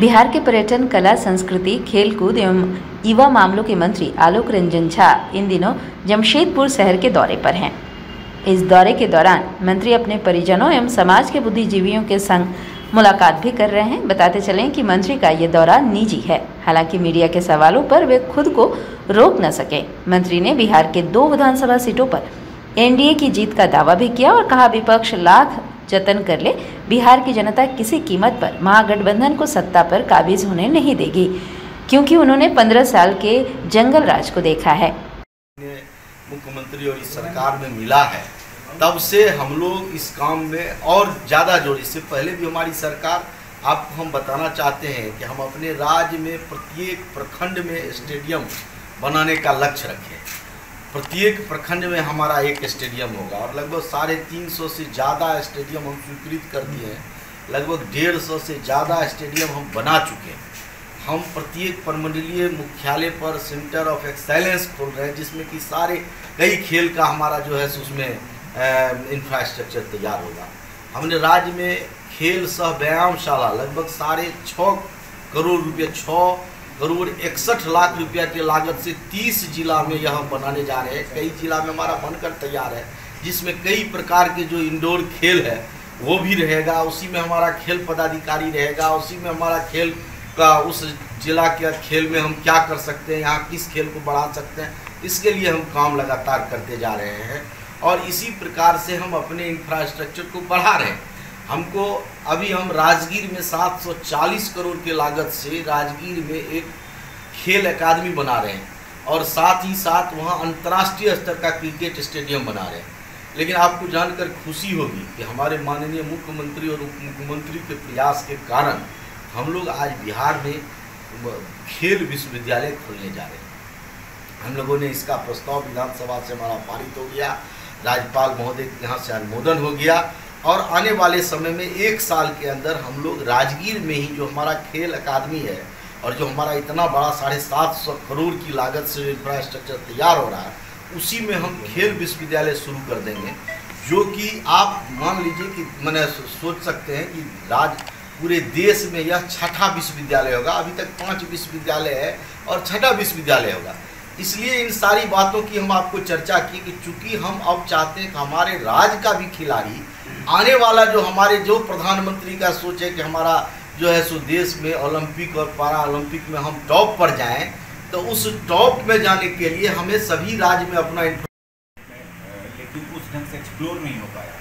बिहार के पर्यटन, कला, संस्कृति, खेलकूद एवं युवा मामलों के मंत्री आलोक रंजन झा इन दिनों जमशेदपुर शहर के दौरे पर हैं। इस दौरे के दौरान मंत्री अपने परिजनों एवं समाज के बुद्धिजीवियों के संग मुलाकात भी कर रहे हैं। बताते चलें कि मंत्री का ये दौरा निजी है। हालाँकि मीडिया के सवालों पर वे खुद को रोक न सके। मंत्री ने बिहार के दो विधानसभा सीटों पर एनडीए की जीत का दावा भी किया और कहा, विपक्ष लाख जतन कर ले। बिहार की जनता किसी कीमत पर महागठबंधन को सत्ता पर काबिज होने नहीं देगी, क्योंकि उन्होंने पंद्रह साल के जंगल राज को देखा है। मुख्यमंत्री और इस सरकार में मिला है, तब से हम लोग इस काम में और ज़्यादा जोड़ इससे पहले भी हमारी सरकार आपको हम बताना चाहते हैं कि हम अपने राज्य में प्रत्येक प्रखंड में स्टेडियम बनाने का लक्ष्य रखें। प्रत्येक प्रखंड में हमारा एक स्टेडियम होगा और लगभग साढ़े तीन सौ से ज़्यादा स्टेडियम हम स्वीकृत कर दिए हैं। लगभग डेढ़ सौ से ज़्यादा स्टेडियम हम बना चुके हैं। हम प्रत्येक प्रमंडलीय मुख्यालय पर सेंटर ऑफ़ एक्सेलेंस खोल रहे हैं, जिसमें कि सारे कई खेल का हमारा जो है उसमें इंफ्रास्ट्रक्चर तैयार होगा। हमने राज्य में खेल सह व्यायामशाला लगभग साढ़े छः करोड़ रुपये छः करोड़ इकसठ लाख रुपया की लागत से तीस जिला में यह बनाने जा रहे हैं। कई जिला में हमारा बनकर तैयार है, जिसमें कई प्रकार के जो इंडोर खेल है, वो भी रहेगा। उसी में हमारा खेल पदाधिकारी रहेगा। उसी में हमारा खेल का उस जिला के खेल में हम क्या कर सकते हैं, यहाँ किस खेल को बढ़ा सकते हैं, इसके लिए हम काम लगातार करते जा रहे हैं। और इसी प्रकार से हम अपने इंफ्रास्ट्रक्चर को बढ़ा रहे हैं। हमको अभी हम राजगीर में 740 करोड़ के लागत से राजगीर में एक खेल अकादमी बना रहे हैं और साथ ही साथ वहाँ अंतर्राष्ट्रीय स्तर का क्रिकेट स्टेडियम बना रहे हैं। लेकिन आपको जानकर खुशी होगी कि हमारे माननीय मुख्यमंत्री और उप मुख्यमंत्री के प्रयास के कारण हम लोग आज बिहार में खेल विश्वविद्यालय खोलने जा रहे हैं। हम लोगों ने इसका प्रस्ताव विधानसभा से हमारा पारित हो गया। राज्यपाल महोदय के यहाँ से अनुमोदन हो गया। और आने वाले समय में एक साल के अंदर हम लोग राजगीर में ही जो हमारा खेल अकादमी है और जो हमारा इतना बड़ा साढ़े सात सौ करोड़ की लागत से इंफ्रास्ट्रक्चर तैयार हो रहा है, उसी में हम खेल विश्वविद्यालय शुरू कर देंगे, जो कि आप मान लीजिए कि मैंने सोच सकते हैं कि राज, पूरे देश में यह छठा विश्वविद्यालय होगा, अभी तक पाँच विश्वविद्यालय है और छठा विश्वविद्यालय होगा। इसलिए इन सारी बातों की हम आपको चर्चा की कि चूँकि हम अब चाहते हैं कि हमारे राज्य का भी खिलाड़ी आने वाला जो हमारे जो प्रधानमंत्री का सोच है कि हमारा जो है सो देश में ओलंपिक और पारा ओलंपिक में हम टॉप पर जाएँ तो उस टॉप में जाने के लिए हमें सभी राज्य में अपना लेकिन उस ढंग से एक्सप्लोर नहीं हो पाया।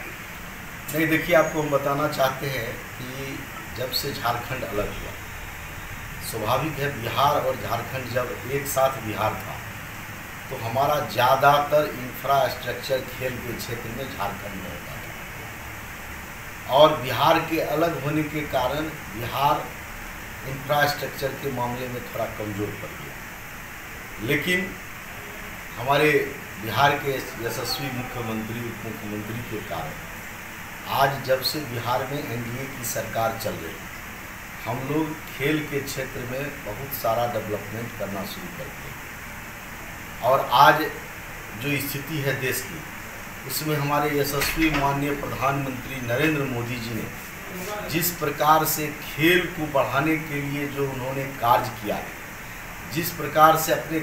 नहीं देखिए आपको हम बताना चाहते हैं कि जब से झारखंड अलग हुआ स्वाभाविक है बिहार और झारखंड जब एक साथ बिहार था तो हमारा ज़्यादातर इंफ्रास्ट्रक्चर खेल के क्षेत्र में झारखंड में होता था। और बिहार के अलग होने के कारण बिहार इंफ्रास्ट्रक्चर के मामले में थोड़ा कमज़ोर पड़ गया। लेकिन हमारे बिहार के यशस्वी मुख्यमंत्री उप मुख्यमंत्री के कारण आज जब से बिहार में एनडीए की सरकार चल रही है हम लोग खेल के क्षेत्र में बहुत सारा डेवलपमेंट करना शुरू करते हैं और आज जो स्थिति है देश की, उसमें हमारे यशस्वी माननीय प्रधानमंत्री नरेंद्र मोदी जी ने जिस प्रकार से खेल को बढ़ाने के लिए जो उन्होंने कार्य किया, जिस प्रकार से अपने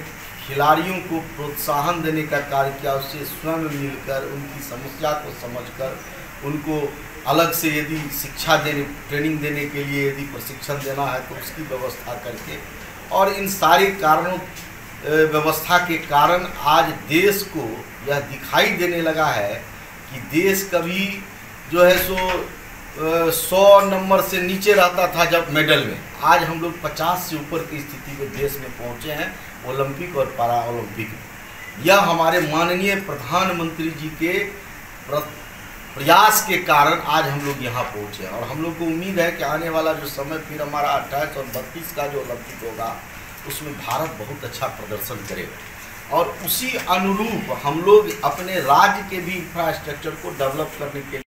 खिलाड़ियों को प्रोत्साहन देने का कार्य किया, उससे स्वयं मिलकर, उनकी समस्या को समझकर, उनको अलग से यदि शिक्षा देने, ट्रेनिंग देने के लिए यदि प्रशिक्षण देना है तो उसकी व्यवस्था करके और इन सारे कारणों व्यवस्था के कारण आज देश को यह दिखाई देने लगा है कि देश कभी जो है सो सौ नंबर से नीचे रहता था जब मेडल में। आज हम लोग पचास से ऊपर की स्थिति में देश में पहुँचे हैं, ओलंपिक और पारा ओलंपिक में। यह हमारे माननीय प्रधानमंत्री जी के प्रयास के कारण आज हम लोग यहाँ पहुँचे और हम लोग को उम्मीद है कि आने वाला जो समय फिर हमारा अट्ठाईस और बत्तीस का जो ओलंपिक होगा उसमें भारत बहुत अच्छा प्रदर्शन करेगा और उसी अनुरूप हम लोग अपने राज्य के भी इंफ्रास्ट्रक्चर को डेवलप करने के